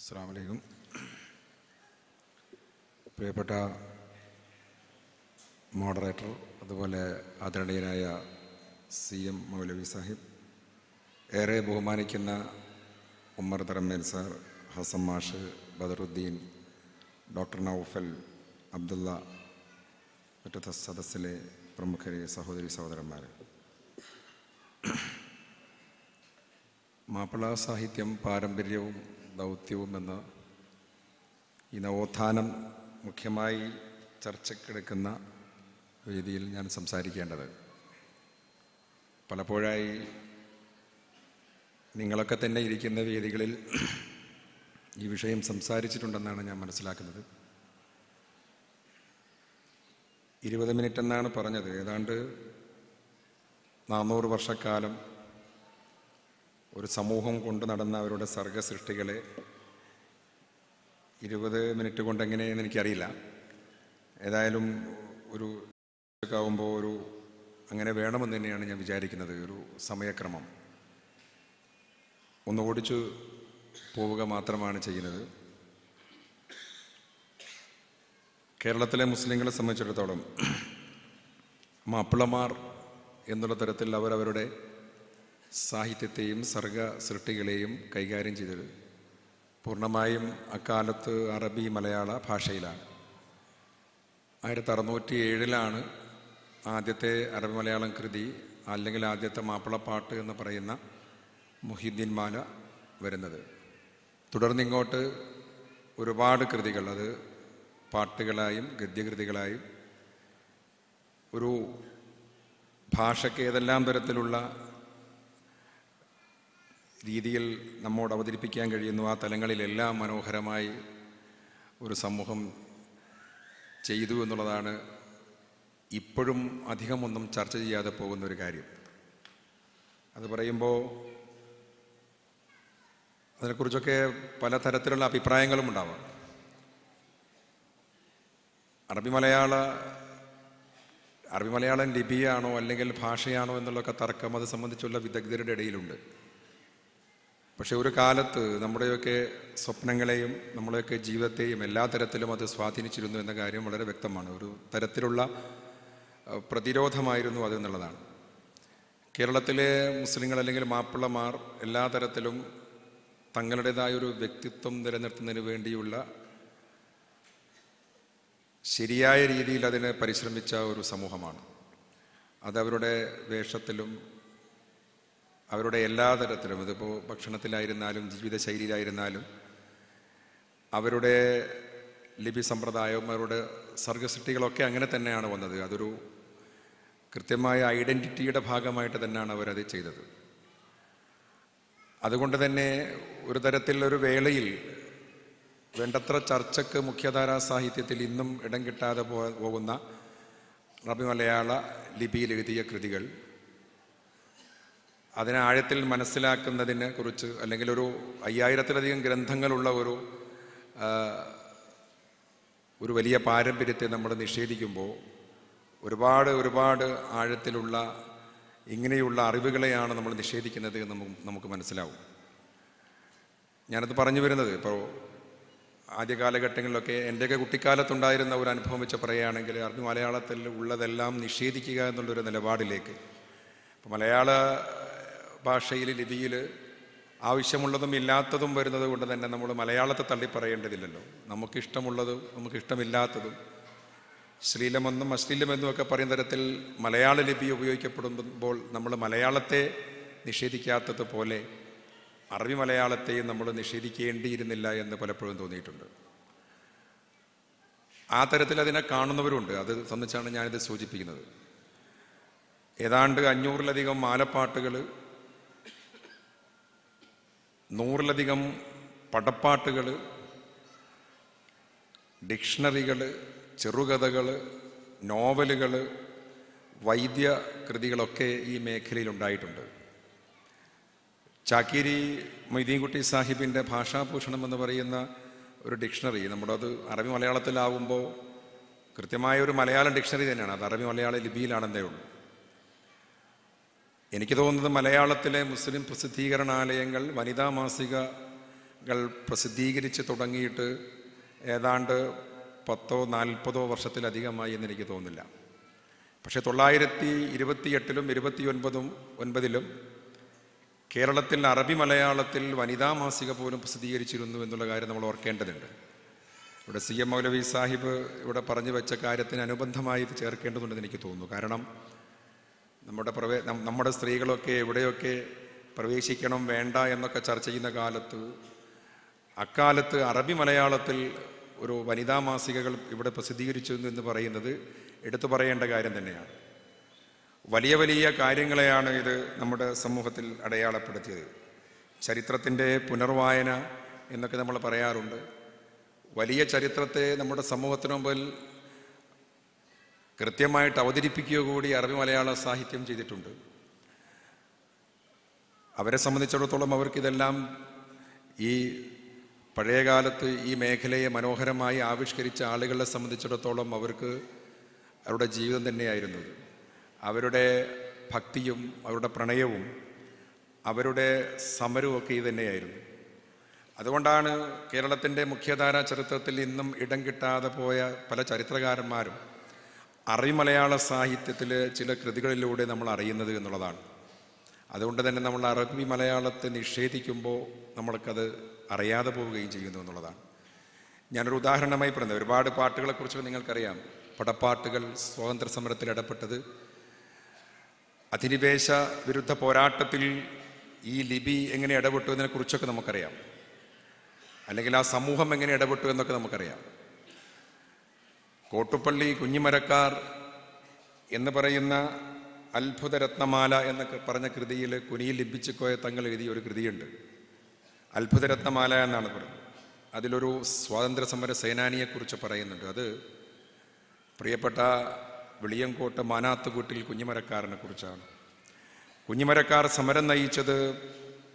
അസ്സാം വലൈക്കും പ്രിയപ്പെട്ട മോഡറേറ്റർ അതുപോലെ ആദരണീയനായ സി എം മൗലവി സാഹിബ് ഏറെ ബഹുമാനിക്കുന്ന ഉമ്മർ തറമ്മേൽ സാർ ഹസൻ മാഷ് ബദറുദ്ദീൻ ഡോക്ടർ നൌഫൽ അബ്ദുള്ള മറ്റു സദസ്സിലെ പ്രമുഖരെ സഹോദരി സഹോദരന്മാർ മാപ്പിള സാഹിത്യം പാരമ്പര്യവും ദൗത്യവും എന്ന ഈ നവോത്ഥാനം മുഖ്യമായി ചർച്ചക്കെടുക്കുന്ന വേദിയിൽ ഞാൻ സംസാരിക്കേണ്ടത്. പലപ്പോഴായി നിങ്ങളൊക്കെ തന്നെ ഇരിക്കുന്ന വേദികളിൽ ഈ വിഷയം സംസാരിച്ചിട്ടുണ്ടെന്നാണ് ഞാൻ മനസ്സിലാക്കുന്നത്. ഇരുപത് മിനിറ്റ് എന്നാണ് പറഞ്ഞത്. ഏതാണ്ട് നാനൂറ് വർഷക്കാലം ഒരു സമൂഹം കൊണ്ട് നടന്ന അവരുടെ സർഗസൃഷ്ടികളെ ഇരുപത് മിനിറ്റ് കൊണ്ട് എങ്ങനെയെന്ന് എനിക്കറിയില്ല. ഏതായാലും ഒരു ആവുമ്പോൾ ഒരു അങ്ങനെ വേണമെന്ന് തന്നെയാണ് ഞാൻ വിചാരിക്കുന്നത്. ഒരു സമയക്രമം. ഒന്ന് ഓടിച്ചു പോവുക മാത്രമാണ് ചെയ്യുന്നത്. കേരളത്തിലെ മുസ്ലിങ്ങളെ സംബന്ധിച്ചിടത്തോളം മാപ്പിളമാർ എന്നുള്ള തരത്തിൽ അവരവരുടെ സാഹിത്യത്തെയും സർഗ സൃഷ്ടികളെയും കൈകാര്യം ചെയ്തത് പൂർണമായും അക്കാലത്ത് അറബി മലയാള ഭാഷയിലാണ്. ആയിരത്തി അറുന്നൂറ്റി ഏഴിലാണ് ആദ്യത്തെ അറബി മലയാളം കൃതി അല്ലെങ്കിൽ ആദ്യത്തെ മാപ്പിളപ്പാട്ട് എന്ന് പറയുന്ന മുഹിദ്ദീൻ മാല വരുന്നത്. തുടർന്നിങ്ങോട്ട് ഒരുപാട് കൃതികൾ അത് പാട്ടുകളായും ഗദ്യകൃതികളായും ഒരു ഭാഷയ്ക്ക് ഏതെല്ലാം തരത്തിലുള്ള രീതിയിൽ നമ്മോട് അവതരിപ്പിക്കാൻ കഴിയുന്നു. ആ തലങ്ങളിലെല്ലാം മനോഹരമായി ഒരു സമൂഹം ചെയ്തു എന്നുള്ളതാണ് ഇപ്പോഴും അധികമൊന്നും ചർച്ച ചെയ്യാതെ പോകുന്ന ഒരു കാര്യം. അത് പറയുമ്പോൾ അതിനെക്കുറിച്ചൊക്കെ പലതരത്തിലുള്ള അഭിപ്രായങ്ങളും ഉണ്ടാവാം. അറബി മലയാള അറബി മലയാളം ലിപിയാണോ അല്ലെങ്കിൽ ഭാഷയാണോ എന്നുള്ളൊക്കെ തർക്കം അത് സംബന്ധിച്ചുള്ള വിദഗ്ധരുടെ ഇടയിലുണ്ട്. പക്ഷെ ഒരു കാലത്ത് നമ്മുടെയൊക്കെ സ്വപ്നങ്ങളെയും നമ്മുടെയൊക്കെ ജീവിതത്തെയും എല്ലാ തരത്തിലും അത് സ്വാധീനിച്ചിരുന്നു എന്ന കാര്യം വളരെ വ്യക്തമാണ്. ഒരു തരത്തിലുള്ള പ്രതിരോധമായിരുന്നു അതെന്നുള്ളതാണ് കേരളത്തിലെ മുസ്ലിങ്ങൾ അല്ലെങ്കിൽ മാപ്പിളമാർ എല്ലാ തരത്തിലും തങ്ങളുടേതായ ഒരു വ്യക്തിത്വം നിലനിർത്തുന്നതിന് വേണ്ടിയുള്ള ശരിയായ രീതിയിൽ അതിനെ പരിശ്രമിച്ച ഒരു സമൂഹമാണ്. അതവരുടെ വേഷത്തിലും അവരുടെ എല്ലാ തരത്തിലും അതിപ്പോൾ ഭക്ഷണത്തിലായിരുന്നാലും ജീവിതശൈലിയിലായിരുന്നാലും അവരുടെ ലിപി സമ്പ്രദായവും അവരുടെ സർഗസൃഷ്ടികളൊക്കെ അങ്ങനെ തന്നെയാണ് വന്നത്. അതൊരു കൃത്യമായ ഐഡന്റിറ്റിയുടെ ഭാഗമായിട്ട് തന്നെയാണ് അവരത് ചെയ്തത്. അതുകൊണ്ട് തന്നെ ഒരു തരത്തിൽ ഒരു വേളയിൽ വേണ്ടത്ര ചർച്ചക്ക് മുഖ്യധാരാ സാഹിത്യത്തിൽ ഇന്നും ഇടം കിട്ടാതെ പോകുന്ന റബി മലയാള ലിപിയിൽ എഴുതിയ കൃതികൾ അതിനെ ആഴത്തിൽ മനസ്സിലാക്കുന്നതിനെ കുറിച്ച് അല്ലെങ്കിൽ ഒരു അയ്യായിരത്തിലധികം ഗ്രന്ഥങ്ങളുള്ള ഒരു ഒരു വലിയ പാരമ്പര്യത്തെ നമ്മൾ നിഷേധിക്കുമ്പോൾ ഒരുപാട് ഒരുപാട് ആഴത്തിലുള്ള ഇങ്ങനെയുള്ള അറിവുകളെയാണ് നമ്മൾ നിഷേധിക്കുന്നത് എന്ന് നമുക്ക് മനസ്സിലാവും. ഞാനത് പറഞ്ഞു വരുന്നത് ഇപ്പോൾ ആദ്യ കാലഘട്ടങ്ങളിലൊക്കെ എന്റെയൊക്കെ കുട്ടിക്കാലത്തുണ്ടായിരുന്ന ഒരു അനുഭവം വെച്ച് പറയുകയാണെങ്കിൽ അറബി മലയാളത്തിൽ ഉള്ളതെല്ലാം നിഷേധിക്കുക എന്നുള്ളൊരു നിലപാടിലേക്ക്. ഇപ്പോൾ മലയാള ഭാഷയിൽ ലിപിയിൽ ആവശ്യമുള്ളതും ഇല്ലാത്തതും വരുന്നത് കൊണ്ട് തന്നെ നമ്മൾ മലയാളത്തെ തള്ളി പറയേണ്ടതില്ലല്ലോ നമുക്കിഷ്ടമുള്ളതും നമുക്കിഷ്ടമില്ലാത്തതും. ശ്ലീലമെന്നും അശ്ലീലമെന്നും ഒക്കെ പറയുന്ന തരത്തിൽ മലയാള ലിപി ഉപയോഗിക്കപ്പെടുമ്പോൾ നമ്മൾ മലയാളത്തെ നിഷേധിക്കാത്തതുപോലെ അറബി മലയാളത്തെയും നമ്മൾ നിഷേധിക്കേണ്ടിയിരുന്നില്ല എന്ന് പലപ്പോഴും തോന്നിയിട്ടുണ്ട്. ആ തരത്തിൽ അതിനെ കാണുന്നവരുണ്ട്. അത് സംബന്ധിച്ചാണ് ഞാനിത് സൂചിപ്പിക്കുന്നത്. ഏതാണ്ട് അഞ്ഞൂറിലധികം മാലപ്പാട്ടുകൾ നൂറിലധികം പടപ്പാട്ടുകൾ ഡിക്ഷണറികൾ ചെറുകഥകൾ നോവലുകൾ വൈദ്യ കൃതികളൊക്കെ ഈ മേഖലയിൽ ഉണ്ടായിട്ടുണ്ട് ചാക്കേരി മൊയ്തീൻകുട്ടി സാഹിബിന്റെ ഭാഷാഭൂഷണം എന്ന് പറയുന്ന ഒരു ഡിക്ഷണറി നമ്മുടെ അത് അറബി മലയാളത്തിലാവുമ്പോൾ കൃത്യമായ ഒരു മലയാളം ഡിക്ഷണറി തന്നെയാണ്. അത് അറബി മലയാള ലിപിയിലാണെന്നേ ഉള്ളൂ. എനിക്ക് തോന്നുന്നത് മലയാളത്തിലെ മുസ്ലിം പ്രസിദ്ധീകരണാലയങ്ങൾ വനിതാ മാസികകൾ പ്രസിദ്ധീകരിച്ച് തുടങ്ങിയിട്ട് ഏതാണ്ട് പത്തോ നാൽപ്പതോ വർഷത്തിലധികമായി എന്ന് എനിക്ക് തോന്നുന്നില്ല. പക്ഷേ തൊള്ളായിരത്തി ഇരുപത്തിയെട്ടിലും ഇരുപത്തിയൊൻപതും ഒൻപതിലും കേരളത്തിൽ അറബി മലയാളത്തിൽ വനിതാ മാസിക പോലും പ്രസിദ്ധീകരിച്ചിരുന്നു എന്നുള്ള കാര്യം നമ്മൾ ഓർക്കേണ്ടതുണ്ട്. ഇവിടെ സി എം മൗലവി സാഹിബ് ഇവിടെ പറഞ്ഞു വെച്ച കാര്യത്തിന് അനുബന്ധമായി ഇത് ചേർക്കേണ്ടതുണ്ടെന്ന് എനിക്ക് തോന്നുന്നു. കാരണം നമ്മുടെ പ്രവേ നമ്മുടെ സ്ത്രീകളൊക്കെ എവിടെയൊക്കെ പ്രവേശിക്കണം വേണ്ട എന്നൊക്കെ ചർച്ച ചെയ്യുന്ന കാലത്ത് അക്കാലത്ത് അറബി മലയാളത്തിൽ ഒരു വനിതാ മാസികകൾ ഇവിടെ പ്രസിദ്ധീകരിച്ചു എന്ന് പറയുന്നത് എടുത്തു പറയേണ്ട കാര്യം തന്നെയാണ്. വലിയ വലിയ കാര്യങ്ങളെയാണ് ഇത് നമ്മുടെ സമൂഹത്തിൽ അടയാളപ്പെടുത്തിയത്. ചരിത്രത്തിന്റെ പുനർവായന എന്നൊക്കെ നമ്മൾ പറയാറുണ്ട്. വലിയ ചരിത്രത്തെ നമ്മുടെ സമൂഹത്തിന് മുമ്പിൽ കൃത്യമായിട്ട് അവതരിപ്പിക്കുക കൂടി അറബി മലയാള സാഹിത്യം ചെയ്തിട്ടുണ്ട്. അവരെ സംബന്ധിച്ചിടത്തോളം അവർക്കിതെല്ലാം ഈ പഴയകാലത്ത് ഈ മേഖലയെ മനോഹരമായി ആവിഷ്കരിച്ച ആളുകളെ സംബന്ധിച്ചിടത്തോളം അവർക്ക് അവരുടെ ജീവിതം തന്നെയായിരുന്നത് അവരുടെ ഭക്തിയും അവരുടെ പ്രണയവും അവരുടെ സമരവും ഒക്കെ ഇത് തന്നെയായിരുന്നു. അതുകൊണ്ടാണ് കേരളത്തിന്റെ മുഖ്യധാരാ ചരിത്രത്തിൽ ഇന്നും ഇടം കിട്ടാതെ പോയ പല ചരിത്രകാരന്മാരും അറബി മലയാള സാഹിത്യത്തിലെ ചില കൃതികളിലൂടെ നമ്മൾ അറിയുന്നത് എന്നുള്ളതാണ്. അതുകൊണ്ട് തന്നെ നമ്മൾ അറബി മലയാളത്തെ നിഷേധിക്കുമ്പോൾ നമ്മൾക്കത് അറിയാതെ പോവുകയും ചെയ്യുന്നു എന്നുള്ളതാണ്. ഞാനൊരു ഉദാഹരണമായി പറയുന്നത് ഒരുപാട് പാട്ടുകളെക്കുറിച്ച് നിങ്ങൾക്കറിയാം. പടപ്പാട്ടുകൾ സ്വാതന്ത്ര്യ സമരത്തിൽ ഇടപെട്ടത്. അധിനിവേശ വിരുദ്ധ പോരാട്ടത്തിൽ ഈ ലിപി എങ്ങനെ ഇടപെട്ടു എന്നതിനെക്കുറിച്ചൊക്കെ നമുക്കറിയാം. അല്ലെങ്കിൽ ആ സമൂഹം എങ്ങനെ ഇടപെട്ടു എന്നൊക്കെ നമുക്കറിയാം. കോട്ടുപ്പള്ളി കുഞ്ഞിമരക്കാർ എന്ന് പറയുന്ന അത്ഭുത രത്നമാല എന്നൊക്കെ പറഞ്ഞ കൃതിയിൽ കുനിയിൽ ലിപിച്ചുക്കോയ തങ്ങൾ എഴുതിയ ഒരു കൃതിയുണ്ട്. അത്ഭുത രത്നമാല എന്നാണ് പറയുന്നത്. അതിലൊരു സ്വാതന്ത്ര്യ സമര സേനാനിയെക്കുറിച്ച് പറയുന്നുണ്ട്. അത് പ്രിയപ്പെട്ട വെളിയങ്കോട്ട് മാനാത്തുകൂട്ടിൽ കുഞ്ഞിമരക്കാരനെ കുറിച്ചാണ്. കുഞ്ഞിമരക്കാർ സമരം നയിച്ചത്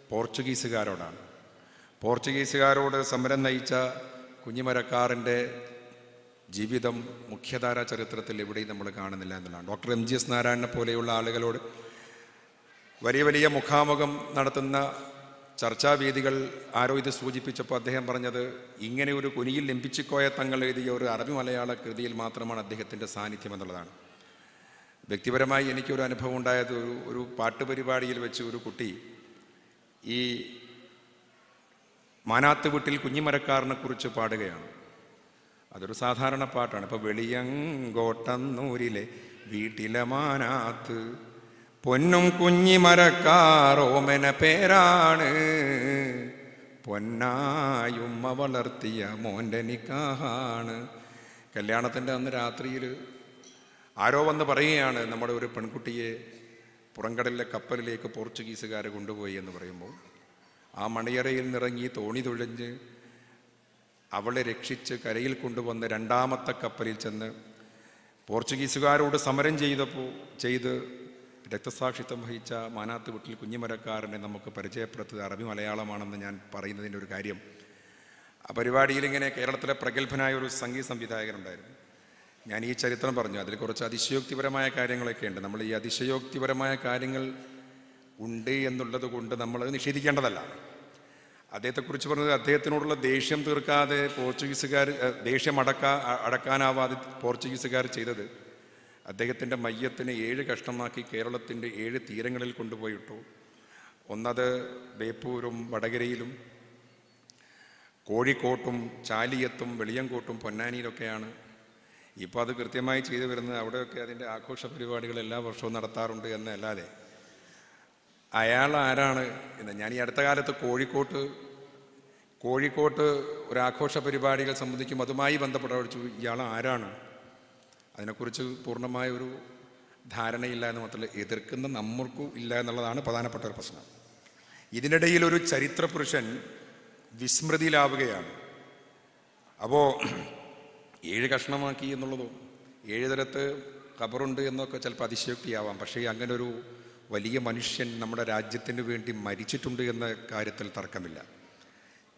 പോർച്ചുഗീസുകാരോടാണ്. പോർച്ചുഗീസുകാരോട് സമരം നയിച്ച കുഞ്ഞിമരക്കാറിന്റെ ജീവിതം മുഖ്യധാര ചരിത്രത്തിൽ എവിടെയും നമ്മൾ കാണുന്നില്ല എന്നുള്ളതാണ്. Doctor M. ജി. എസ്. നാരായണനെ പോലെയുള്ള ആളുകളോട് വലിയ വലിയ മുഖാമുഖം നടത്തുന്ന ചർച്ചാവേദികൾ ആരോ ഇത് സൂചിപ്പിച്ചപ്പോൾ അദ്ദേഹം പറഞ്ഞത് ഇങ്ങനെ ഒരു കുനിയിൽ ലംബിച്ചിക്കോയ തങ്ങൾ എഴുതിയ ഒരു അറബി മലയാള കൃതിയിൽ മാത്രമാണ് അദ്ദേഹത്തിന്റെ സാന്നിധ്യം എന്നുള്ളതാണ്. വ്യക്തിപരമായി എനിക്കൊരു അനുഭവം ഉണ്ടായത് ഒരു ഒരു പാട്ട് പരിപാടിയിൽ വെച്ച് ഒരു കുട്ടി ഈ മാനാത്ത് വീട്ടിൽ കുഞ്ഞിമരക്കാരനെ കുറിച്ച് പാടുകയാണ്. അതൊരു സാധാരണ പാട്ടാണ്. ഇപ്പോൾ വെളിയങ്കോട്ടന്നൂരിലെ വീട്ടിലെ മാനാത്ത് പൊന്നും കുഞ്ഞിമരക്കാർ ഓമന പേരാണ്. പൊന്നായുമ്മ വളർത്തിയ മോന്റെ നിക്കാഹാണ്. കല്യാണത്തിന്റെ അന്ന് രാത്രിയിൽ ആരോ വന്ന് പറയുകയാണ് നമ്മുടെ ഒരു പെൺകുട്ടിയെ പുറംകടലിലെ കപ്പലിലേക്ക് പോർച്ചുഗീസുകാരെ കൊണ്ടുപോയി എന്ന് പറയുമ്പോൾ ആ മണിയറയിൽ നിറങ്ങി തോണി തുഴഞ്ഞ് അവളെ രക്ഷിച്ച് കരയിൽ കൊണ്ടുവന്ന് രണ്ടാമത്തെ കപ്പലിൽ ചെന്ന് പോർച്ചുഗീസുകാരോട് സമരം ചെയ്തപ്പോൾ ചെയ്ത് രക്തസാക്ഷിത്വം വഹിച്ച മാനാത്ത് വീട്ടിൽ കുഞ്ഞിമരക്കാരനെ നമുക്ക് പരിചയപ്പെടുത്തുക. അറബി മലയാളമാണെന്ന് ഞാൻ പറയുന്നതിന്റെ ഒരു കാര്യം. ആ പരിപാടിയിൽ ഇങ്ങനെ കേരളത്തിലെ പ്രഗത്ഭനായ ഒരു സംഗീത സംവിധായകനുണ്ടായിരുന്നു. ഞാൻ ഈ ചരിത്രം പറഞ്ഞു. അതിൽ കുറച്ച് അതിശയോക്തിപരമായ കാര്യങ്ങളൊക്കെ ഉണ്ട്. നമ്മൾ ഈ അതിശയോക്തിപരമായ കാര്യങ്ങൾ ഉണ്ട് എന്നുള്ളത് കൊണ്ട് നമ്മൾ നിഷേധിക്കേണ്ടതല്ല. അദ്ദേഹത്തെക്കുറിച്ച് പറഞ്ഞത് അദ്ദേഹത്തിനോടുള്ള ദേഷ്യം തീർക്കാതെ പോർച്ചുഗീസുകാർ ദേഷ്യം അടക്കാ അടക്കാനാവാതെ പോർച്ചുഗീസുകാർ ചെയ്തത് അദ്ദേഹത്തിന്റെ മയ്യത്തിനെ ഏഴ് കഷ്ണമാക്കി കേരളത്തിന്റെ ഏഴ് തീരങ്ങളിൽ കൊണ്ടുപോയിട്ടു. ഒന്നത് ബേപ്പൂരും വടകരയിലും കോഴിക്കോട്ടും ചാലിയത്തും വെളിയങ്കോട്ടും പൊന്നാനിയിലൊക്കെയാണ്. ഇപ്പോൾ അത് കൃത്യമായി ചെയ്തു വരുന്നത്. അവിടെയൊക്കെ അതിന്റെ ആഘോഷ പരിപാടികൾ എല്ലാ വർഷവും നടത്താറുണ്ട് എന്നല്ലാതെ. അയാൾ ആരാണ് എന്ന്. ഞാൻ ഈ അടുത്ത കാലത്ത് കോഴിക്കോട്ട് കോഴിക്കോട്ട് ഒരു ആഘോഷ പരിപാടികൾ സംബന്ധിക്കും അതുമായി ബന്ധപ്പെട്ട ചോദിച്ചു ഇയാൾ ആരാണ്? അതിനെക്കുറിച്ച് പൂർണമായ ഒരു ധാരണയില്ല എന്ന് മാത്രമല്ല എതിർക്കുന്ന നമ്മൾക്കും ഇല്ല എന്നുള്ളതാണ് പ്രധാനപ്പെട്ട ഒരു പ്രശ്നം. ഇതിനിടയിൽ ഒരു ചരിത്ര പുരുഷൻ വിസ്മൃതിയിലാവുകയാണ്. അപ്പോൾ ഏഴ് കഷ്ണമാക്കി എന്നുള്ളതോ ഏഴ് തരത്ത് ഖബറുണ്ട് എന്നൊക്കെ ചിലപ്പോൾ അതിശയോക്തിയാവാം. പക്ഷേ അങ്ങനൊരു വലിയ മനുഷ്യൻ നമ്മുടെ രാജ്യത്തിന് വേണ്ടി മരിച്ചിട്ടുണ്ട് എന്ന കാര്യത്തിൽ തർക്കമില്ല.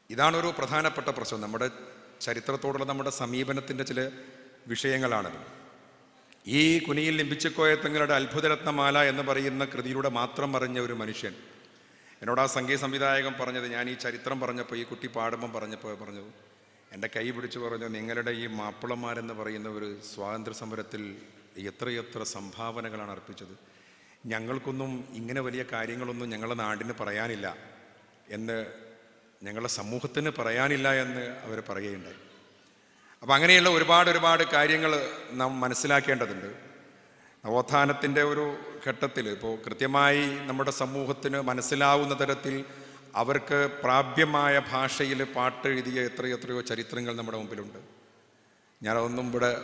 ഇതാണൊരു പ്രധാനപ്പെട്ട പ്രശ്നം. നമ്മുടെ ചരിത്രത്തോടുള്ള നമ്മുടെ സമീപനത്തിന്റെ ചില വിഷയങ്ങളാണത്. ഈ കുനിയിൽ ലിംബിച്ചക്കോയ തങ്ങളുടെ അത്ഭുതരത്നമാല എന്ന് പറയുന്ന കൃതിയിലൂടെ മാത്രം അറിഞ്ഞ ഒരു മനുഷ്യൻ. എന്നോട് ആ സംഗീത സംവിധായകൻ പറഞ്ഞത് ഞാൻ ഈ ചരിത്രം പറഞ്ഞപ്പോൾ ഈ കുട്ടി പാടുമ്പം പറഞ്ഞപ്പോൾ പറഞ്ഞു എന്റെ കൈ പിടിച്ച് പറഞ്ഞു നിങ്ങളുടെ ഈ മാപ്പിളമാരെന്ന് പറയുന്ന ഒരു സ്വാതന്ത്ര്യ സമരത്തിൽ എത്രയെത്ര സംഭാവനകളാണ് അർപ്പിച്ചത്. ഞങ്ങൾക്കൊന്നും ഇങ്ങനെ വലിയ കാര്യങ്ങളൊന്നും ഞങ്ങളുടെ നാടിന് പറയാനില്ല എന്ന് ഞങ്ങളുടെ സമൂഹത്തിന് പറയാനില്ല എന്ന് അവർ പറയുകയുണ്ടായി. അപ്പം അങ്ങനെയുള്ള ഒരുപാട് ഒരുപാട് കാര്യങ്ങൾ നാം മനസ്സിലാക്കേണ്ടതുണ്ട്. നവോത്ഥാനത്തിന്റെ ഒരു ഘട്ടത്തിൽ ഇപ്പോൾ കൃത്യമായി നമ്മുടെ സമൂഹത്തിന് മനസ്സിലാവുന്ന തരത്തിൽ അവർക്ക് പ്രാപ്യമായ ഭാഷയിൽ പാട്ട് എഴുതിയ എത്രയോ എത്രയോ ചരിത്രങ്ങൾ നമ്മുടെ മുമ്പിലുണ്ട്. ഞാനതൊന്നും ഇവിടെ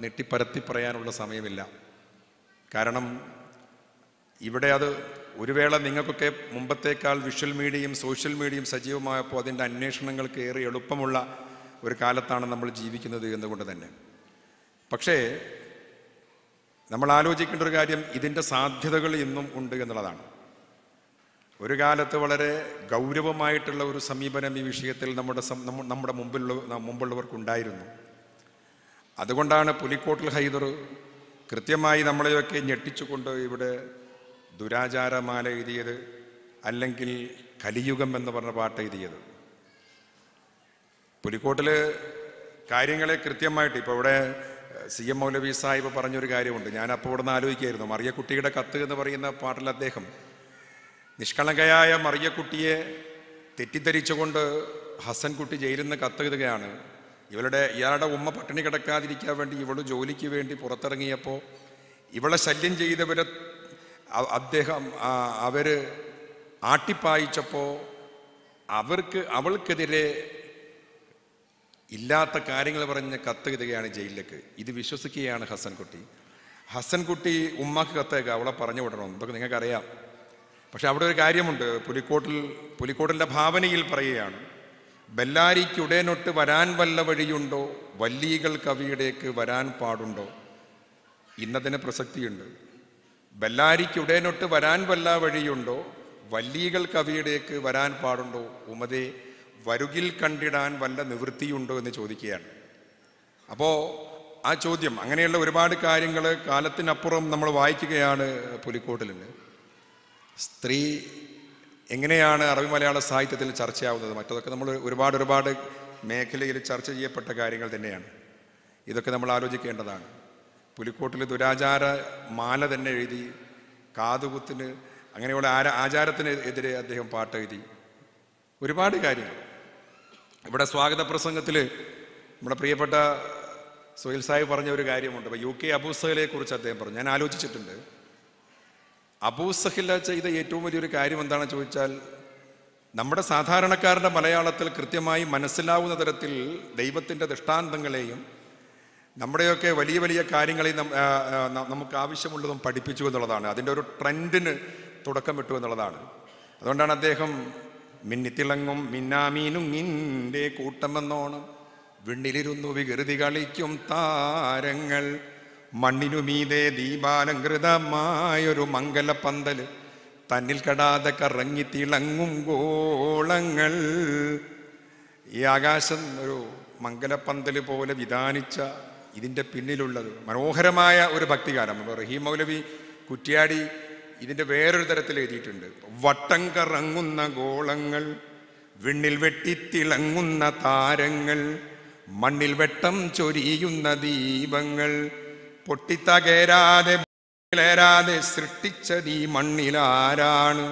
നെട്ടിപ്പരത്തി പറയാനുള്ള സമയമില്ല. കാരണം ഇവിടെ അത് ഒരു വേള നിങ്ങൾക്കൊക്കെ മുമ്പത്തേക്കാൾ വിഷ്വൽ മീഡിയയും സോഷ്യൽ മീഡിയയും സജീവമായപ്പോൾ അതിന്റെ അന്വേഷണങ്ങൾക്ക് ഏറെ എളുപ്പമുള്ള ഒരു കാലത്താണ് നമ്മൾ ജീവിക്കുന്നത് എന്നുകൊണ്ട് തന്നെ. പക്ഷേ നമ്മൾ ആലോചിക്കേണ്ട ഒരു കാര്യം ഇതിന്റെ സാധ്യതകൾ ഇന്നും ഉണ്ട് എന്നുള്ളതാണ്. ഒരു കാലത്ത് വളരെ ഗൗരവമായിട്ടുള്ള ഒരു സമീപനം ഈ വിഷയത്തിൽ നമ്മുടെ നമ്മുടെ മുമ്പിലുള്ള മുമ്പുള്ളവർക്കുണ്ടായിരുന്നു. അതുകൊണ്ടാണ് പുലിക്കോട്ടിൽ ഹൈദർ കൃത്യമായി നമ്മളെയൊക്കെ ഞെട്ടിച്ചുകൊണ്ട് ഇവിടെ ദുരാചാരമാല എഴുതിയത് അല്ലെങ്കിൽ കലിയുഗം എന്ന് പറഞ്ഞ പാട്ട് എഴുതിയത്. പുലിക്കോട്ടിൽ കാര്യങ്ങളെ കൃത്യമായിട്ട് ഇപ്പോൾ ഇവിടെ സി എം മൗലവി സാഹിബ് പറഞ്ഞൊരു കാര്യമുണ്ട്. ഞാൻ അപ്പോൾ ഇവിടെ നിന്ന് ആലോചിക്കായിരുന്നു. മറിയക്കുട്ടിയുടെ കത്ത് എന്ന് പറയുന്ന പാട്ടിൽ അദ്ദേഹം നിഷ്കളങ്കയായ മറിയക്കുട്ടിയെ തെറ്റിദ്ധരിച്ചുകൊണ്ട് ഹസൻകുട്ടി ജയിലിൽ നിന്ന് കത്തെഴുതുകയാണ്. ഇവളുടെ ഇയാളുടെ ഉമ്മ പട്ടിണി കിടക്കാതിരിക്കാൻ വേണ്ടി ഇവൾ ജോലിക്ക് വേണ്ടി പുറത്തിറങ്ങിയപ്പോൾ ഇവളെ ശല്യം ചെയ്തവരെ അദ്ദേഹം അവർ ആട്ടിപ്പായിച്ചപ്പോൾ അവർക്ക് അവൾക്കെതിരെ ഇല്ലാത്ത കാര്യങ്ങൾ പറഞ്ഞ് കത്ത് എഴുതുകയാണ് ജയിലിലേക്ക്. ഇത് വിശ്വസിക്കുകയാണ് ഹസൻകുട്ടി. ഹസൻകുട്ടി ഉമ്മക്ക് കത്തേക്ക് അവളെ പറഞ്ഞു വിടണം. ഇതൊക്കെ നിങ്ങൾക്കറിയാം. പക്ഷെ അവിടെ ഒരു കാര്യമുണ്ട്. പുലിക്കോട്ടിൽ പുലിക്കോട്ടിന്റെ ഭാവനയിൽ പറയുകയാണ് ബെല്ലാരിക്കുടേനൊട്ട് വരാൻ വല്ല വഴിയുണ്ടോ? വല്ലീകൾ കവിയുടേക്ക് വരാൻ പാടുണ്ടോ? ഇന്നതിന് പ്രസക്തിയുണ്ട്. ബെല്ലാരിക്കുടേനൊട്ട് വരാൻ വല്ല വഴിയുണ്ടോ? വല്ലീകൾ കവിയുടേക്ക് വരാൻ പാടുണ്ടോ? ഉമതേ വരുകിൽ കണ്ടിടാൻ വല്ല നിവൃത്തിയുണ്ടോ എന്ന് ചോദിക്കുകയാണ്. അപ്പോൾ ആ ചോദ്യം അങ്ങനെയുള്ള ഒരുപാട് കാര്യങ്ങൾ കാലത്തിനപ്പുറം നമ്മൾ വായിക്കുകയാണ് പുലിക്കോട്ടിൽ നിന്ന് സ്ത്രീ എങ്ങനെയാണ് അറബി മലയാള സാഹിത്യത്തിൽ ചർച്ചയാവുന്നത്? മറ്റതൊക്കെ നമ്മൾ ഒരുപാട് ഒരുപാട് മേഖലയിൽ ചർച്ച ചെയ്യപ്പെട്ട കാര്യങ്ങൾ തന്നെയാണ്. ഇതൊക്കെ നമ്മൾ ആലോചിക്കേണ്ടതാണ്. പുലിക്കോട്ടിൽ ദുരാചാര മാല തന്നെ എഴുതി കാതുകുത്തിന് അങ്ങനെയുള്ള ആര ആചാരത്തിന് എതിരെ അദ്ദേഹം പാട്ട് എഴുതി. ഒരുപാട് കാര്യങ്ങൾ. ഇവിടെ സ്വാഗത പ്രസംഗത്തിൽ നമ്മുടെ പ്രിയപ്പെട്ട സുഹിൽ സാഹിബ് പറഞ്ഞ ഒരു കാര്യമുണ്ട്. അപ്പോൾ യു കെ അബൂസഹലെ കുറിച്ച് അദ്ദേഹം പറഞ്ഞു. ഞാൻ ആലോചിച്ചിട്ടുണ്ട്. അബൂസഹില ചെയ്ത ഏറ്റവും വലിയൊരു കാര്യം എന്താണെന്ന് ചോദിച്ചാൽ നമ്മുടെ സാധാരണക്കാരുടെ മലയാളത്തിൽ കൃത്യമായി മനസ്സിലാവുന്ന തരത്തിൽ ദൈവത്തിന്റെ ദൃഷ്ടാന്തങ്ങളെയും നമ്മുടെയൊക്കെ വലിയ വലിയ കാര്യങ്ങളെ നം- ആ, ആ, ന- നമുക്ക് ആവശ്യമുള്ളതും പഠിപ്പിച്ചു എന്നുള്ളതാണ്. അതിന്റെ ഒരു ട്രെൻഡിന് തുടക്കമിട്ടു എന്നുള്ളതാണ്. അതുകൊണ്ടാണ് അദ്ദേഹം മിന്നിത്തിളങ്ങും മിന്നാമീനും നിന്റെ കൂട്ടമെന്നോണം വിണ്ണിലിരുന്നു വികൃതി കളിക്കും താരങ്ങൾ. മണ്ണിനു മീതെ ദീപാലങ്കൃതമായൊരു മംഗലപ്പന്തൽ തന്നിൽ കടാതെ കറങ്ങി തിളങ്ങും ഗോളങ്ങൾ. ഈ ആകാശം ഒരു മംഗലപ്പന്തൽ പോലെ വിധാനിച്ച ഇതിന്റെ പിന്നിലുള്ളത് മനോഹരമായ ഒരു ഭക്തിഗാനം. റഹീം മൗലവി കുറ്റ്യാടി ഇതിന്റെ വേറൊരു തരത്തിൽ എഴുതിയിട്ടുണ്ട്. വട്ടം കറങ്ങുന്ന ഗോളങ്ങൾ വിണ്ണിൽ വെട്ടിത്തിളങ്ങുന്ന താരങ്ങൾ മണ്ണിൽ വെട്ടം ചൊരിയുന്ന ദീപങ്ങൾ പൊട്ടിത്തകരാതെ േരാതെ സൃഷ്ടിച്ചത് ഈ മണ്ണിലാരാണ്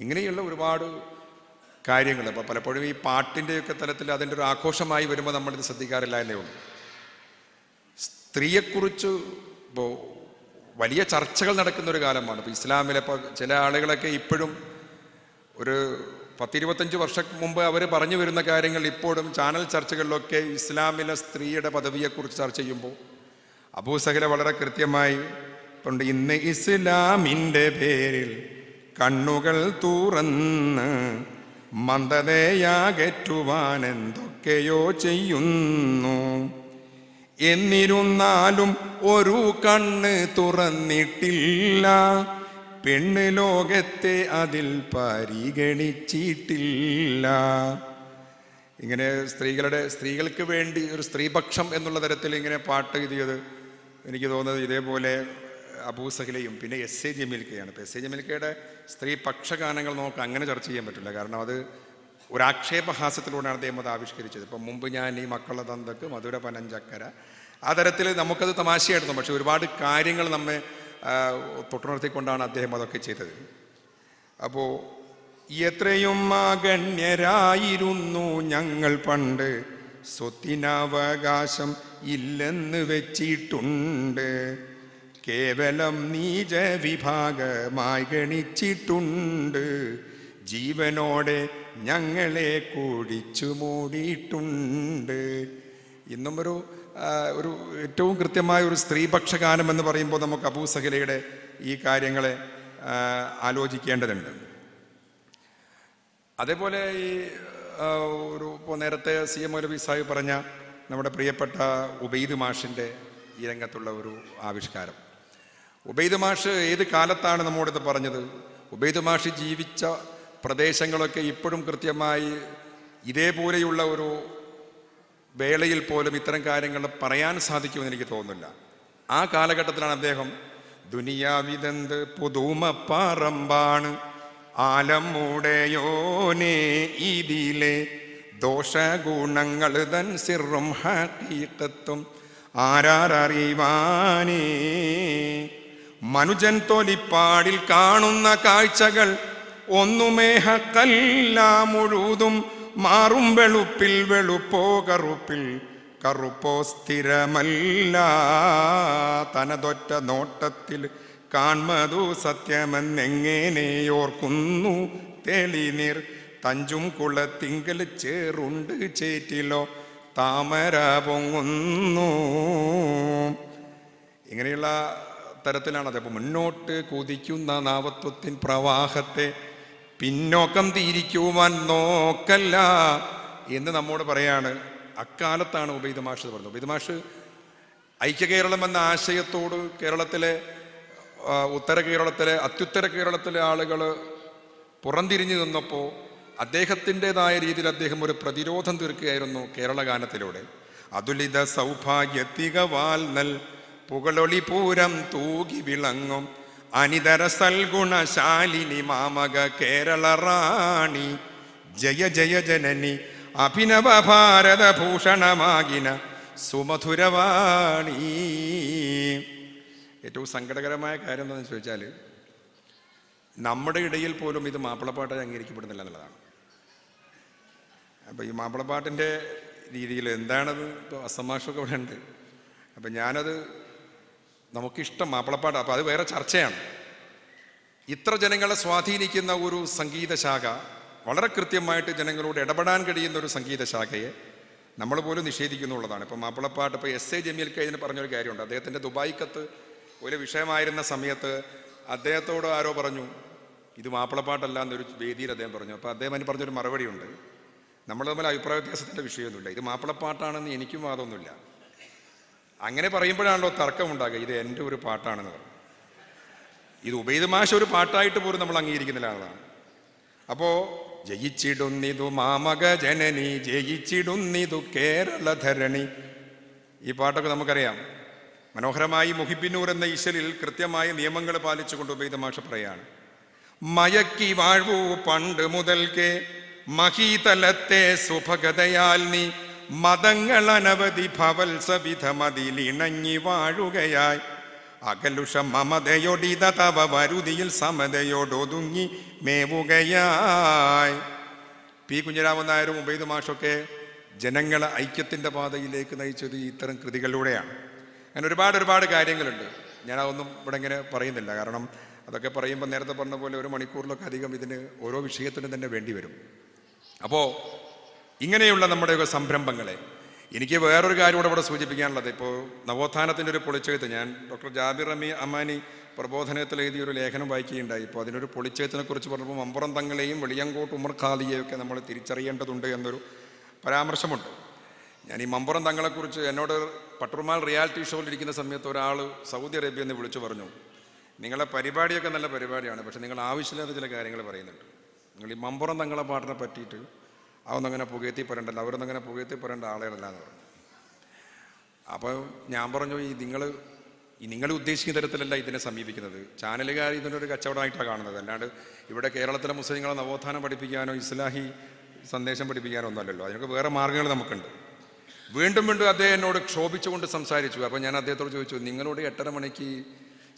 ഇങ്ങനെയുള്ള ഒരുപാട് കാര്യങ്ങൾ. അപ്പോൾ പലപ്പോഴും ഈ പാട്ടിന്റെയൊക്കെ തലത്തിൽ അതിന്റെ ഒരു ആഘോഷമായി വരുമ്പോൾ നമ്മളിത് ശ്രദ്ധിക്കാറില്ല എന്നേ ഉള്ളൂ. സ്ത്രീയെക്കുറിച്ച് ഇപ്പോൾ വലിയ ചർച്ചകൾ നടക്കുന്ന ഒരു കാലമാണ്. ഇപ്പോൾ ഇസ്ലാമിലെ ചില ആളുകളൊക്കെ ഇപ്പോഴും ഒരു പത്തിരുപത്തഞ്ച് വർഷം മുമ്പ് അവർ പറഞ്ഞു വരുന്ന കാര്യങ്ങൾ ഇപ്പോഴും ചാനൽ ചർച്ചകളിലൊക്കെ ഇസ്ലാമിലെ സ്ത്രീയുടെ പദവിയെക്കുറിച്ച് ചർച്ച ചെയ്യുമ്പോൾ അബൂസഹല വളരെ കൃത്യമായി ഉണ്ട് ഇന്ന് ഇസ്ലാമിന്റെ പേരിൽ കണ്ണുകൾ തുറന്ന് മന്ദതയാകറ്റുവാൻ എന്തൊക്കെയോ ചെയ്യുന്നു. എന്നിരുന്നാലും ഒരു കണ്ണ് തുറന്നിട്ടില്ല. പെണ്ണ് ലോകത്തെ അതിൽ പരിഗണിച്ചിട്ടില്ല. ഇങ്ങനെ സ്ത്രീകളുടെ സ്ത്രീകൾക്ക് വേണ്ടി ഒരു സ്ത്രീപക്ഷം എന്നുള്ള തരത്തിൽ ഇങ്ങനെ പാട്ട് എഴുതിയത് എനിക്ക് തോന്നുന്നത് ഇതേപോലെ അബൂസഹിലയും പിന്നെ എസ് എ ജമീൽക്കയാണ് ഇപ്പോൾ എസ് എ ജമീൽക്കയുടെ സ്ത്രീപക്ഷ ഗാനങ്ങൾ നമുക്ക് അങ്ങനെ ചർച്ച ചെയ്യാൻ പറ്റില്ല. കാരണം അത് ഒരു ആക്ഷേപഹാസത്തിലൂടെയാണ് അദ്ദേഹം അത് ആവിഷ്കരിച്ചത്. ഇപ്പം മുമ്പ് ഞാൻ ഈ മക്കളുടെ തന്തക്ക് മധുര പനഞ്ചക്കര ആ തരത്തിൽ നമുക്കത് തമാശയായിരുന്നു പക്ഷെ ഒരുപാട് കാര്യങ്ങൾ നമ്മെ തൊട്ടുണർത്തിക്കൊണ്ടാണ് അദ്ദേഹം അതൊക്കെ ചെയ്തത്. അപ്പോൾ എത്രയും അഗണ്യരായിരുന്നു ഞങ്ങൾ പണ്ട്. സ്വത്തിനവകാശം ഇല്ലെന്ന് വെച്ചിട്ടുണ്ട്. കേവലം നീച വിഭാഗമായി ഗണിച്ചിട്ടുണ്ട്. ജീവനോടെ ഞങ്ങളെ കൂടിച്ചു മൂടിയിട്ടുണ്ട്. ഇന്നും ഒരു ഒരു ഏറ്റവും കൃത്യമായ ഒരു സ്ത്രീപക്ഷ ഗാനം എന്ന് പറയുമ്പോൾ നമുക്ക് അബൂ സഹലയുടെ ഈ കാര്യങ്ങളെ ആലോചിക്കേണ്ടതുണ്ട്. അതേപോലെ ഈ ഒരു ഇപ്പോൾ നേരത്തെ സി എം മൗലവി സാഹിബ് പറഞ്ഞ നമ്മുടെ പ്രിയപ്പെട്ട ഉബൈദ് മാഷിന്റെ ഈ രംഗത്തുള്ള ഒരു ആവിഷ്കാരം. ഉബൈദ് മാഷ് ഏത് കാലത്താണ് നമ്മോടിത് പറഞ്ഞത്? ഉബൈദ് മാഷ് ജീവിച്ച പ്രദേശങ്ങളൊക്കെ ഇപ്പോഴും കൃത്യമായി ഇതേപോലെയുള്ള ഒരു വേളയിൽ പോലും ഇത്തരം കാര്യങ്ങൾ പറയാൻ സാധിക്കുമെന്ന് എനിക്ക് തോന്നുന്നില്ല. ആ കാലഘട്ടത്തിലാണ് അദ്ദേഹം ദുനിയാവിതെന്ത് പുതുമപ്പാറമ്പാണ് ആലമുടയോനെ ഇതിലെ ദോഷഗുണങ്ങൾ തൻ സിറും ഹീക്കത്തും ആരാററിവാനേ മനുജൻ തൊലിപ്പാടിൽ കാണുന്ന കാഴ്ചകൾ ഒന്നുമേ ഹക്കല്ല മുഴുതും മാറും വെളുപ്പിൽ വെളുപ്പോ കറുപ്പിൽ. കറുപ്പോ സ്ഥിരമല്ല. തനതൊറ്റ നോട്ടത്തിൽ കാൺമതു സത്യമെന്നെങ്ങനെയോർക്കുന്നു തെളിനീർ തഞ്ചും കുളത്തിങ്കൽ ചേറുണ്ട് ചേറ്റിലോ താമര പൊങ്ങുന്നു. ഇങ്ങനെയുള്ള തരത്തിലാണ് അത് മുന്നോട്ട് കുതിക്കുന്ന നാവത്വത്തിൻ പ്രവാഹത്തെ പിന്നോക്കം തിരിക്കുവാൻ നോക്കല്ല എന്ന് നമ്മോട് പറയാണ്. അക്കാലത്താണ് ഉബൈദ് പറഞ്ഞത് ഉബൈദ് ഐക്യ കേരളം എന്ന ആശയത്തോട് കേരളത്തിലെ ഉത്തര കേരളത്തിലെ അത്യുത്തര കേരളത്തിലെ ആളുകൾ പുറംതിരിഞ്ഞു നിന്നപ്പോൾ അദ്ദേഹത്തിന്റെതായ രീതിയിൽ അദ്ദേഹം ഒരു പ്രതിരോധം തീർക്കുകയായിരുന്നു കേരള ഗാനത്തിലൂടെ. അതുലിത സൗഭാഗ്യത്തികവാൽ നൽ പുകളൊളി പൂരം തൂകി വിളങ്ങും. അനിതര സൽഗുണശാലിനി മാമക കേരള റാണി. ജയ ജയ ജനനി അഭിനവ ഭാരത ഭൂഷണമാകിന സുമധുരവാണി. ഏറ്റവും സങ്കടകരമായ കാര്യം എന്താണെന്ന് ചോദിച്ചാൽ നമ്മുടെ ഇടയിൽ പോലും ഇത് മാപ്പിളപ്പാട്ടായി അംഗീകരിക്കപ്പെടുന്നില്ല എന്നുള്ളതാണ്. അപ്പോൾ ഈ മാപ്പിളപ്പാട്ടിന്റെ രീതിയിൽ എന്താണത്? ഇപ്പോൾ അസമാഷമൊക്കെ ഇവിടെ ഉണ്ട്. അപ്പം ഞാനത് നമുക്കിഷ്ടം മാപ്പിളപ്പാട്ട് അപ്പോൾ അത് വേറെ ചർച്ചയാണ്. ഇത്ര ജനങ്ങളെ സ്വാധീനിക്കുന്ന ഒരു സംഗീതശാഖ വളരെ കൃത്യമായിട്ട് ജനങ്ങളോട് ഇടപെടാൻ കഴിയുന്ന ഒരു സംഗീതശാഖയെ നമ്മൾ പോലും നിഷേധിക്കുന്നുള്ളതാണ് ഇപ്പം മാപ്പിളപ്പാട്ട് ഇപ്പോൾ എസ് എ ജമീൽ കഴിഞ്ഞ് പറഞ്ഞൊരു കാര്യമുണ്ട്. അദ്ദേഹത്തിന്റെ ദുബായ് കത്ത് ഒരു വിഷയമായിരുന്ന സമയത്ത് അദ്ദേഹത്തോട് ആരോ പറഞ്ഞു ഇത് മാപ്പിളപ്പാട്ടല്ല എന്നൊരു വേദിയിൽ അദ്ദേഹം പറഞ്ഞു. അപ്പോൾ അദ്ദേഹം അതിന് പറഞ്ഞൊരു മറുപടിയുണ്ട്. നമ്മൾ തമ്മിൽ അഭിപ്രായ വ്യത്യാസത്തിന്റെ വിഷയമൊന്നുമില്ല. ഇത് മാപ്പിളപ്പാട്ടാണെന്ന് എനിക്കും വാദമൊന്നുമില്ല. അങ്ങനെ പറയുമ്പോഴാണല്ലോ തർക്കമുണ്ടാകുക. ഇത് എന്റെ ഒരു പാട്ടാണെന്ന് പറഞ്ഞു ഇത് ഉപേതുമാശ ഒരു പാട്ടായിട്ട് പോലും നമ്മൾ അംഗീകരിക്കുന്നില്ല ആളാണ് അപ്പോൾ ജയിച്ചിടുന്നിതു മാമക ജനനി ജയിച്ചിടുന്നിതു കേരളധരണി ഈ പാട്ടൊക്കെ നമുക്കറിയാം. മനോഹരമായി മുഹിബിന്നൂർ എന്ന ഈശ്വരിൽ കൃത്യമായ നിയമങ്ങൾ പാലിച്ചുകൊണ്ട് ഉബൈദ് മാഷ പറയാണ്. മയക്കി വാഴ്വു പണ്ട് മുതൽക്കേ മഹീതലത്തെ സുഭഗതയാൽ നീ മതങ്ങൾ അനവധി ഭവൽ സവിധമതിലിണങ്ങി വാഴുകയായി. അകലുഷ മമതയൊടിത തവ വരുതിയിൽ സമതയോടൊതുങ്ങി മേവുകയായി. പി കുഞ്ഞിരാമൻ നായരും ഉബൈദ് മാഷൊക്കെ ജനങ്ങളെ ഐക്യത്തിന്റെ പാതയിലേക്ക് നയിച്ചത് ഇത്തരം കൃതികളിലൂടെയാണ്. അങ്ങനെ ഒരുപാട് ഒരുപാട് കാര്യങ്ങളുണ്ട്. ഞാൻ അതൊന്നും ഇവിടെ ഇങ്ങനെ പറയുന്നില്ല. കാരണം അതൊക്കെ പറയുമ്പോൾ നേരത്തെ പറഞ്ഞ പോലെ ഒരു മണിക്കൂറിലൊക്കെ അധികം ഇതിന് ഓരോ വിഷയത്തിനും തന്നെ വേണ്ടി വരും. അപ്പോൾ ഇങ്ങനെയുള്ള നമ്മുടെയൊക്കെ സംരംഭങ്ങളെ. എനിക്ക് വേറൊരു കാര്യം കൂടെ ഇവിടെ സൂചിപ്പിക്കാനുള്ളത്. ഇപ്പോൾ നവോത്ഥാനത്തിന്റെ ഒരു പൊളിച്ചെഴുത്ത് ഞാൻ ഡോക്ടർ ജാബിർ അമി അമാനി പ്രബോധനത്തിൽ എഴുതിയ ഒരു ലേഖനം വായിക്കുകയുണ്ടായി. ഇപ്പോൾ അതിനൊരു പൊളിച്ചെഴുത്തിനെ കുറിച്ച് പറഞ്ഞപ്പോൾ മമ്പുറം തങ്ങളെയും വെളിയങ്കോട്ട് ഉമർ ഖാദിയെയൊക്കെ നമ്മൾ തിരിച്ചറിയേണ്ടതുണ്ട് എന്നൊരു പരാമർശമുണ്ട്. ഞാൻ ഈ മമ്പുറം തങ്ങളെക്കുറിച്ച് എന്നോട് പട്ടുമാൽ റിയാലിറ്റി ഷോയിലിരിക്കുന്ന സമയത്ത് ഒരാൾ സൗദി അറേബ്യയിൽ നിന്ന് വിളിച്ചു പറഞ്ഞു നിങ്ങളെ പരിപാടിയൊക്കെ നല്ല പരിപാടിയാണ് പക്ഷേ നിങ്ങൾ ആവശ്യമില്ലാത്ത ചില കാര്യങ്ങൾ പറയുന്നുണ്ട്. നിങ്ങൾ ഈ മമ്പുറം തങ്ങളെ പാട്ടിനെ പറ്റിയിട്ട് അതൊന്നും അങ്ങനെ പുകയത്തി പറയണ്ടല്ലോ അവരൊന്നും അങ്ങനെ പുകയത്തി പറയേണ്ട ആളുകളല്ല എന്ന് പറഞ്ഞു. അപ്പോൾ ഞാൻ പറഞ്ഞു ഈ നിങ്ങൾ ഈ നിങ്ങൾ ഉദ്ദേശിക്കുന്ന തരത്തിലല്ല ഇതിനെ സമീപിക്കുന്നത്. ചാനലുകാർ ഇതിനൊരു കച്ചവടമായിട്ടാണ് കാണുന്നത്. അല്ലാണ്ട് ഇവിടെ കേരളത്തിലെ മുസ്ലിങ്ങളെ നവോത്ഥാനം പഠിപ്പിക്കാനോ ഇസ്ലാഹി സന്ദേശം പഠിപ്പിക്കാനോ ഒന്നുമല്ലല്ലോ അതിനൊക്കെ വേറെ മാർഗങ്ങൾ നമുക്കുണ്ട്. വീണ്ടും വീണ്ടും അദ്ദേഹം എന്നോട് ക്ഷോഭിച്ചുകൊണ്ട് സംസാരിച്ചു. അപ്പോൾ ഞാൻ അദ്ദേഹത്തോട് ചോദിച്ചു നിങ്ങളോട് എട്ടര മണിക്ക്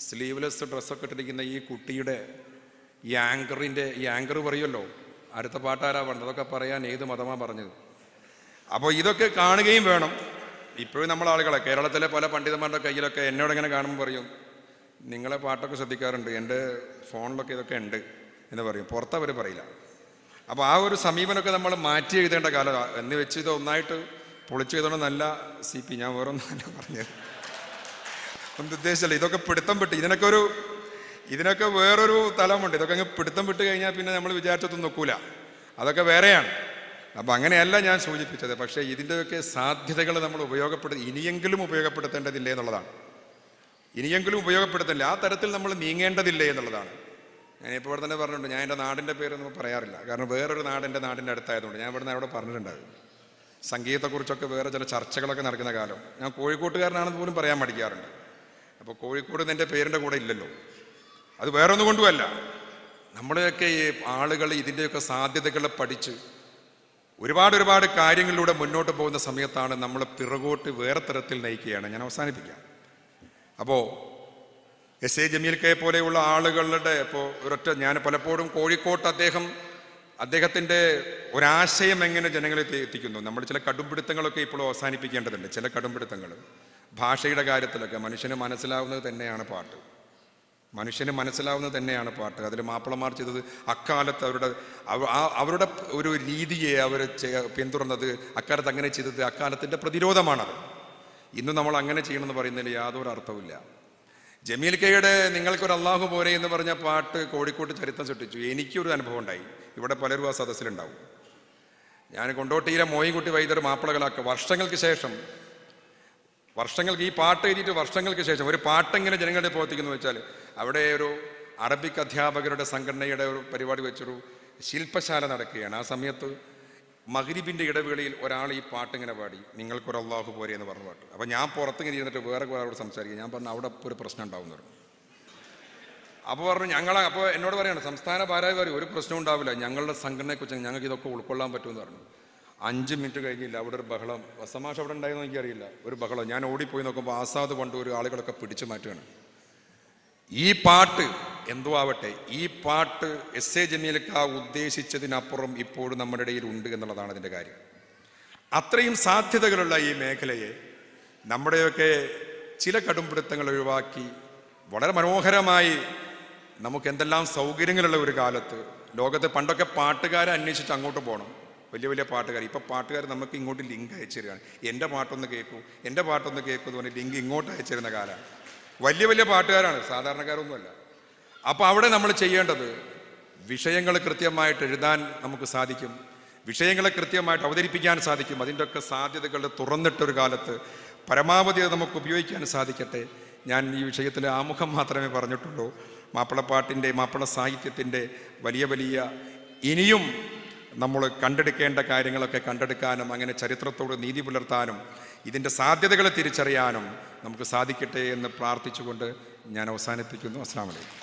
സ്ലീവ്ലെസ് ഡ്രസ്സൊക്കെ ഇട്ടിരിക്കുന്ന ഈ കുട്ടിയുടെ ഈ ആങ്കറിന്റെ ഈ ആങ്കർ പറയുമല്ലോ അടുത്ത പാട്ടാരാ പറഞ്ഞത് അതൊക്കെ പറയാൻ ഏത് മതമാ പറഞ്ഞത്? അപ്പോൾ ഇതൊക്കെ കാണുകയും വേണം. ഇപ്പോഴും നമ്മൾ ആളുകളെ കേരളത്തിലെ പല പണ്ഡിതന്മാരുടെ കയ്യിലൊക്കെ എന്നോട് ഇങ്ങനെ കാണുമ്പോൾ പറയും നിങ്ങളെ പാട്ടൊക്കെ ശ്രദ്ധിക്കാറുണ്ട് എന്റെ ഫോണിലൊക്കെ ഇതൊക്കെ ഉണ്ട് എന്ന് പറയും. പുറത്തവർ പറയില്ല. അപ്പോൾ ആ ഒരു സമീപനമൊക്കെ നമ്മൾ മാറ്റി എഴുതേണ്ട കാലം. എന്ന് വെച്ച് ഇത് ഒന്നായിട്ട് പൊളിച്ചു എഴുതണം നല്ല സി പി ഞാൻ വേറൊന്നും പറഞ്ഞത്. ഒന്നും ഉദ്ദേശിച്ചല്ല. ഇതൊക്കെ പിടുത്തം പെട്ട് ഇതിനൊക്കെ ഒരു ഇതിനൊക്കെ വേറൊരു തലമുണ്ട്. ഇതൊക്കെ അങ്ങ് പിടുത്തം വിട്ട് കഴിഞ്ഞാൽ പിന്നെ നമ്മൾ വിചാരിച്ചൊന്നും നോക്കൂല. അതൊക്കെ വേറെയാണ്. അപ്പം അങ്ങനെയല്ല ഞാൻ സൂചിപ്പിച്ചത്. പക്ഷേ ഇതിന്റെയൊക്കെ സാധ്യതകൾ നമ്മൾ ഉപയോഗപ്പെടുത്തി ഇനിയെങ്കിലും ഉപയോഗപ്പെടുത്തേണ്ടതില്ലേ എന്നുള്ളതാണ്. ഇനിയെങ്കിലും ഉപയോഗപ്പെടുത്തില്ല ആ തരത്തിൽ നമ്മൾ നീങ്ങേണ്ടതില്ലേ എന്നുള്ളതാണ്. ഞാൻ ഇപ്പോൾ ഇവിടെ തന്നെ പറഞ്ഞിട്ടുണ്ട് ഞാൻ എന്റെ നാടിന്റെ പേരൊന്നും പറയാറില്ല. കാരണം വേറൊരു നാട് എന്റെ നാടിന്റെ അടുത്തായതുകൊണ്ട് ഞാൻ ഇവിടെ നിന്ന് അവിടെ പറഞ്ഞിട്ടുണ്ടായത് സംഗീതത്തെക്കുറിച്ചൊക്കെ വേറെ ചില ചർച്ചകളൊക്കെ നടക്കുന്ന കാലം. ഞാൻ കോഴിക്കോട്ടുകാരനാണെന്ന് പോലും പറയാൻ മടിക്കാറുണ്ട്. അപ്പോൾ കോഴിക്കോട് എന്റെ പേരിന്റെ കൂടെ ഇല്ലല്ലോ. അത് വേറെ ഒന്നും കൊണ്ടുമല്ല നമ്മുടെയൊക്കെ ഈ ആളുകൾ ഇതിന്റെയൊക്കെ സാധ്യതകളെ പഠിച്ച് ഒരുപാട് ഒരുപാട് കാര്യങ്ങളിലൂടെ മുന്നോട്ട് പോകുന്ന സമയത്താണ് നമ്മൾ പിറകോട്ട് വേറെ തരത്തിൽ നയിക്കുകയാണ്. ഞാൻ അവസാനിപ്പിക്കാം. അപ്പോൾ എസ് എ ജമീൽ കെ പോലെയുള്ള ആളുകളുടെ ഇപ്പോൾ ഒരൊറ്റ ഞാൻ പലപ്പോഴും കോഴിക്കോട്ട് അദ്ദേഹം അദ്ദേഹത്തിന്റെ ഒരാശയം എങ്ങനെ ജനങ്ങളെ എത്തിക്കുന്നു? നമ്മൾ ചില കടുംപിടുത്തങ്ങളൊക്കെ ഇപ്പോൾ അവസാനിപ്പിക്കേണ്ടതുണ്ട്. ചില കടുംപിടുത്തങ്ങൾ ഭാഷയുടെ കാര്യത്തിലൊക്കെ മനുഷ്യന് മനസ്സിലാവുന്നത് തന്നെയാണ് പാട്ട്. മനുഷ്യന് മനസ്സിലാവുന്നത് തന്നെയാണ് പാട്ട്. അതിൽ മാപ്പിളമാർ ചെയ്തത് അക്കാലത്ത് അവരുടെ അവരുടെ ഒരു രീതിയെ അവർ പിന്തുടർന്നത് അക്കാലത്ത് അങ്ങനെ ചെയ്തത് അക്കാലത്തിന്റെ പ്രതിരോധമാണത്. ഇന്ന് നമ്മൾ അങ്ങനെ ചെയ്യണമെന്ന് പറയുന്നതിൽ യാതൊരു അർത്ഥവുമില്ല. ജമീൽ കെയുടെ നിങ്ങൾക്കൊരു അള്ളാഹു പോരെ എന്ന് പറഞ്ഞ പാട്ട് കോഴിക്കോട്ട് ചരിത്രം സൃഷ്ടിച്ചു. എനിക്കൊരു അനുഭവം ഉണ്ടായി. ഇവിടെ പലരും ആ സദസ്സിലുണ്ടാവും. ഞാൻ കൊണ്ടോട്ടിയിലെ മോയിൻകുട്ടി വൈദ്യർ മാപ്പിളകളാക്കുക വർഷങ്ങൾക്ക് ശേഷം വർഷങ്ങൾക്ക് ഈ പാട്ട് എഴുതിയിട്ട് വർഷങ്ങൾക്ക് ശേഷം ഒരു പാട്ടെങ്ങനെ ജനങ്ങളുടെ പ്രവർത്തിക്കുന്നു വെച്ചാൽ അവിടെ ഒരു അറബിക് അധ്യാപകരുടെ സംഘടനയുടെ ഒരു പരിപാടി വെച്ചൊരു ശില്പശാല നടക്കുകയാണ്. ആ സമയത്ത് മഹരിബിന്റെ ഇടവേളയിൽ ഒരാൾ ഈ പാട്ടിങ്ങനെ പാടി നിങ്ങൾക്കൊരു അള്ളാഹു പോരെ എന്ന് പറഞ്ഞ പാട്ട്. അപ്പോൾ ഞാൻ പുറത്തിങ്ങനെ ഇരുന്നിട്ട് വേറെ ഒരാളോട് സംസാരിക്കുക ഞാൻ പറഞ്ഞു അവിടെ ഒരു പ്രശ്നം ഉണ്ടാവും അപ്പോൾ പറഞ്ഞു. ഞങ്ങൾ അപ്പോൾ എന്നോട് പറയാണ് സംസ്ഥാന ഭാരവാഹി ഒരു പ്രശ്നം ഉണ്ടാവില്ല. ഞങ്ങളുടെ സംഘടനയെക്കുറിച്ച് ഞങ്ങൾക്ക് ഇതൊക്കെ ഉൾക്കൊള്ളാൻ പറ്റുമെന്ന് പറഞ്ഞു. അഞ്ച് മിനിറ്റ് കഴിഞ്ഞില്ല. അവിടെ ഒരു ബഹളം. വസമാഷ അവിടെ ഉണ്ടായെന്ന് എനിക്കറിയില്ല. ഒരു ബഹളം. ഞാൻ ഓടിപ്പോയി നോക്കുമ്പോൾ ആസാദ് കൊണ്ട് ഒരു ആളുകളൊക്കെ പിടിച്ചു മാറ്റുകയാണ്. ഈ പാട്ട് എന്തോ ആവട്ടെ? ഈ പാട്ട് എസ് എ ജമീലക്ക ഉദ്ദേശിച്ചതിനപ്പുറം ഇപ്പോഴും നമ്മുടെ ഇടയിൽ ഉണ്ട് എന്നുള്ളതാണ് അതിന്റെ കാര്യം. അത്രയും സാധ്യതകളുള്ള ഈ മേഖലയെ നമ്മുടെയൊക്കെ ചില കടുംപിടുത്തങ്ങൾ ഒഴിവാക്കി വളരെ മനോഹരമായി നമുക്ക് എന്തെല്ലാം സൗകര്യങ്ങളുള്ള ഒരു കാലത്ത് ലോകത്ത് പണ്ടൊക്കെ പാട്ടുകാരെ അന്വേഷിച്ച് അങ്ങോട്ട് പോകണം വലിയ വലിയ പാട്ടുകാർ. ഇപ്പം പാട്ടുകാർ നമുക്ക് ഇങ്ങോട്ട് ലിങ്ക് അയച്ചു തരികയാണ്. എന്റെ പാട്ടൊന്ന് കേൾക്കൂ എന്റെ പാട്ടൊന്ന് കേൾക്കൂ എന്ന് പറഞ്ഞ് ലിങ്ക് ഇങ്ങോട്ട് അയച്ചു തരുന്ന കാലമാണ്. വലിയ വലിയ പാട്ടുകാരാണ് സാധാരണക്കാരൊന്നുമല്ല. അപ്പോൾ അവിടെ നമ്മൾ ചെയ്യേണ്ടത് വിഷയങ്ങൾ കൃത്യമായിട്ട് എഴുതാൻ നമുക്ക് സാധിക്കും. വിഷയങ്ങളെ കൃത്യമായിട്ട് അവതരിപ്പിക്കാൻ സാധിക്കും. അതിന്റെ ഒക്കെ സാധ്യതകൾ തുറന്നിട്ടൊരു കാലത്ത് പരമാവധി നമുക്ക് ഉപയോഗിക്കാൻ സാധിക്കട്ടെ. ഞാൻ ഈ വിഷയത്തിൽ ആമുഖം മാത്രമേ പറഞ്ഞിട്ടുള്ളൂ. മാപ്പിളപ്പാട്ടിന്റെ മാപ്പിള സാഹിത്യത്തിന്റെ വലിയ വലിയ ഇനിയും നമ്മൾ കണ്ടെടുക്കേണ്ട കാര്യങ്ങളൊക്കെ കണ്ടെടുക്കാനും അങ്ങനെ ചരിത്രത്തോട് നീതി പുലർത്താനും ഇതിന്റെ സാധ്യതകളെ തിരിച്ചറിയാനും നമുക്ക് സാധിക്കട്ടെ എന്ന് പ്രാർത്ഥിച്ചുകൊണ്ട് ഞാൻ അവസാനിപ്പിക്കുന്നു. അസ്സാം വലൈക്കും